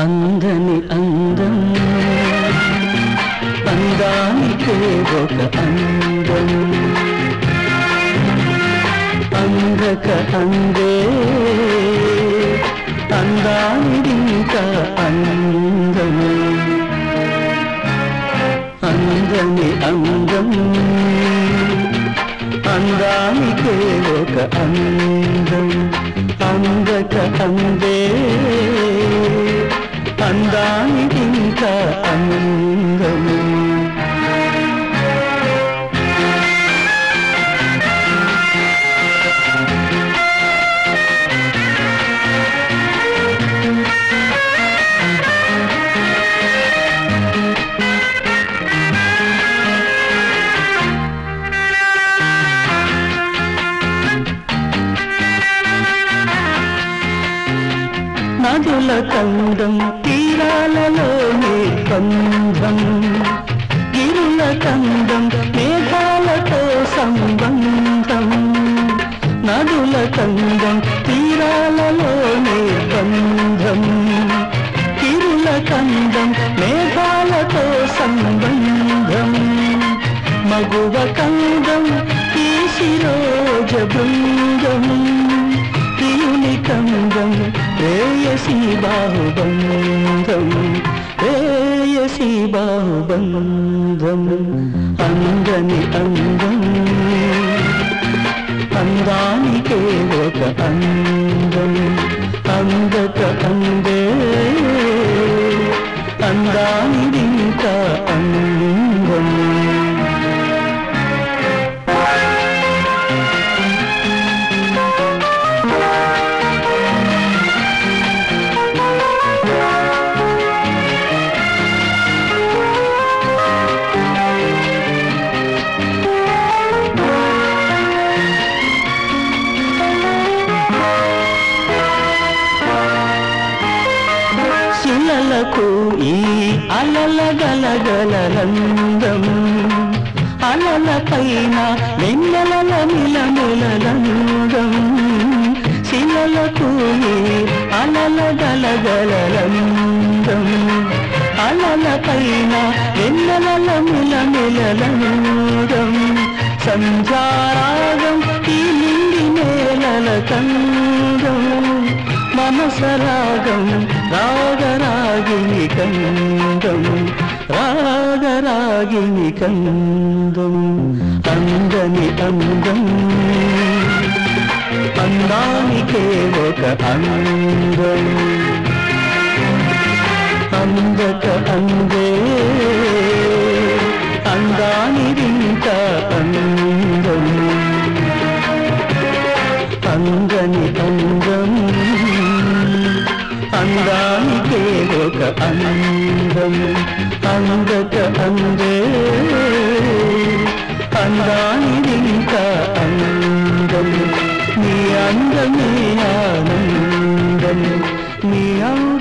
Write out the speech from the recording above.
అందని అందం. అందానికే ఒక అందం. అందక అందే. అందానిదింక అందం. అందని అందం. అందానికే ఒక అందం. అందక అందే. అందానికింకా అందం నదుల కందం తీరాలలోని బంధం గిరుల కందం మేఘాలతో సంబంధం. నదుల కందం తీరాలలోని బంధం గిరుల కందం మేఘాలతో సంబంధం. మగువ కందం ఈ శిరోజ బృందం. ప్రియుని రేయసి బాహుబంధం రేయసి బాహుబంధం అందని అందం. అందానికే ఒక అందం అందక అందం. అలలకు ఈ అలల గలగలందం అలల పైన వెన్నెలల నిలమిలలందం శిలలకు ఈ అలల గలగలందం అలల పైన వెన్నెలల మిలమిలలందం సంజారాగం ఈ నిండి నేలల కందం. మనసరాగం రాగరాగిని కందం రాగరాగిని కందం అందని అందం అందానికే ఒక అందం అందక అందే అందానిరింక అందానికే ఒక అందం అందక అందే అందానిదింక అందం నీ అందమే ఆనందం నీ అంద